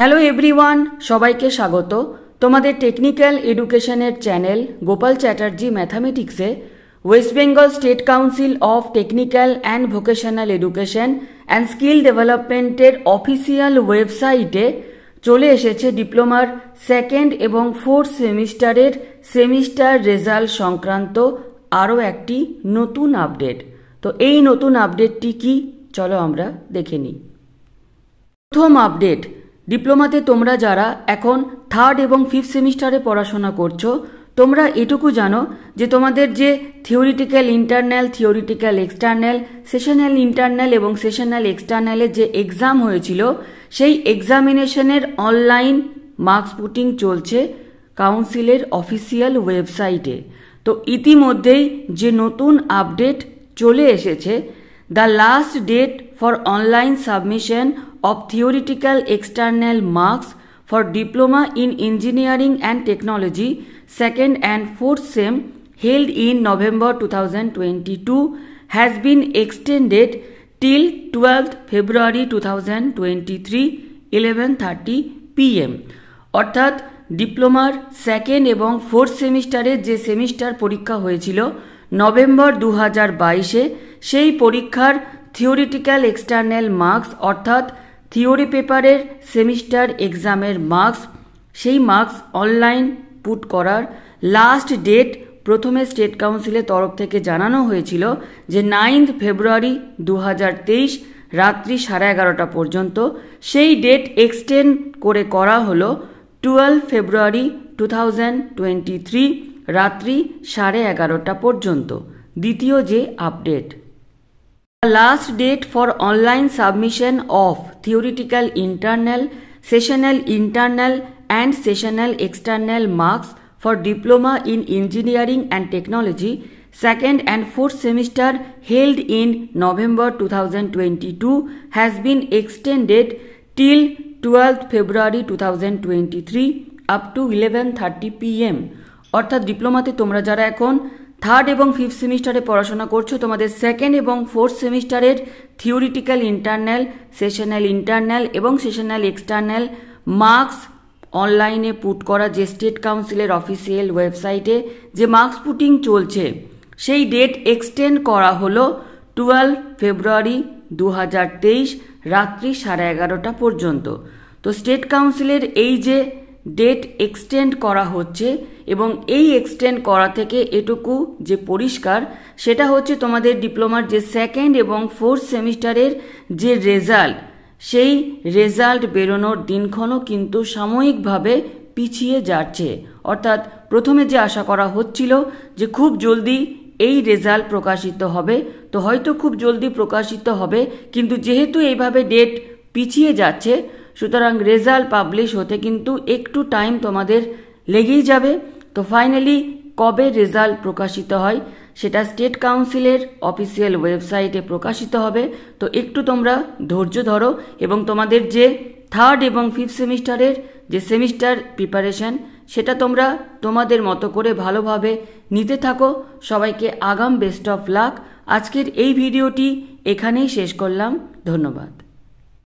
Hello everyone সবাইকে স্বাগত। তোমাদের টেকনিক্যাল এডুকেশনের channel Gopal Chatterjee ম্যাথামেটিক্সে West Bengal State Council of Technical and Vocational Education and Skill ডেভেলপমেন্টের অফিসিয়াল ওয়েবসাইটে চলে এসেছে ডিপ্লোমার সেকেন্ড এবং ফোর্থ সেমিস্টারের সেমিস্টার রেজাল্ট সংক্রান্ত আরও একটি নতুন আপডেট তো এই নতুন আপডেটটি কি? চলো আমরা দেখে নিই। প্রথম আপডেট ডিপ্লোমাতে তোমরা যারা এখন থার্ড এবং ফিফথ সেমিস্টারে পড়াশোনা করছ, তোমরা এটুকু জানো যে তোমাদের যে theoretical internal, theoretical external, sessional internal এবং সেশনাল এক্সটার্নালের যে এক্সাম হয়েছিল, সেই এক্সামিনেশনের অনলাইন মার্কস পুটিং চলছে কাউন্সিলের অফিসিয়াল ওয়েবসাইটে। তো ইতিমধ্যেই যে নতুন আপডেট চলে এসেছে, the last date for online submission of theoretical external marks for diploma in engineering and technology second and fourth sem held in November two thousand twenty two has been extended till twelve February two thousand twenty three eleven thirty PM অর্থাৎ ডিপ্লোমার second এবং fourth সেমিস্টারের যে semester পরীক্ষা হয়েছিল November দু হাজার বাইশে, সেই পরীক্ষার থিওরিটিক্যাল এক্সটার্নাল মার্কস অর্থাৎ থিওরি পেপারের সেমিস্টার এক্সামের মার্কস, সেই মার্কস অনলাইন পুট করার লাস্ট ডেট প্রথমে স্টেট কাউন্সিলের তরফ থেকে জানানো হয়েছিল যে নাইন্থ ফেব্রুয়ারি দু হাজার তেইশ রাত্রি সাড়ে এগারোটা পর্যন্ত সেই ডেট এক্সটেন্ড করে করা হলো টুয়েলভ ফেব্রুয়ারি টু রাত্রি সাড়ে এগারোটা পর্যন্ত। দ্বিতীয় যে update. Last date for online submission of theoretical internal sessional internal and sessional external marks for diploma in engineering and technology second and fourth semester held in November two thousand twenty two has been extended till twelve February two thousand twenty three up to eleven thirty PM অর্থাৎ ডিপ্লোমাতে তোমরা যারা এখন third এবং fifth সেমিস্টারে পড়াশোনা করছ, তোমাদের সেকেন্ড এবং ফোর্থ সেমিস্টারের থিওরিটিক্যাল ইন্টারনাল, সেশনাল ইন্টারনাল এবং সেশনাল এক্সটার্নাল মার্কস অনলাইনে পুট করা যে স্টেট কাউন্সিলের অফিসিয়াল ওয়েবসাইটে যে মার্কস পুটিং চলছে, সেই ডেট এক্সটেন্ড করা হলো টুয়েলভ ফেব্রুয়ারি দু হাজার তেইশ রাত্রি সাড়ে এগারোটা পর্যন্ত। তো স্টেট কাউন্সিলের এই যে ডেট এক্সটেন্ড করা হচ্ছে এবং এই এক্সটেন্ড করা থেকে এটুকু যে পরিষ্কার, সেটা হচ্ছে তোমাদের ডিপ্লোমার যে সেকেন্ড এবং ফোর্থ সেমিস্টারের যে রেজাল্ট সেই রেজাল্ট বেরোনোর দিনক্ষণও কিন্তু সাময়িকভাবে পিছিয়ে যাচ্ছে। অর্থাৎ প্রথমে যে আশা করা হচ্ছিল যে খুব জলদি এই রেজাল্ট প্রকাশিত হবে, তো হয়তো খুব জলদি প্রকাশিত হবে, কিন্তু যেহেতু এইভাবে ডেট পিছিয়ে যাচ্ছে সুতরাং রেজাল্ট পাবলিশ হতে কিন্তু একটু টাইম তোমাদের লেগেই যাবে। তো ফাইনালি কবে রেজাল্ট প্রকাশিত হয় সেটা স্টেট কাউন্সিলের অফিসিয়াল ওয়েবসাইটে প্রকাশিত হবে। তো একটু তোমরা ধৈর্য ধরো এবং তোমাদের যে থার্ড এবং ফিফথ সেমিস্টারের যে সেমিস্টার প্রিপারেশন সেটা তোমরা তোমাদের মতো করে ভালোভাবে নিতে থাকো। সবাইকে আগাম বেস্ট অফ লাক। আজকের এই ভিডিওটি এখানেই শেষ করলাম। ধন্যবাদ।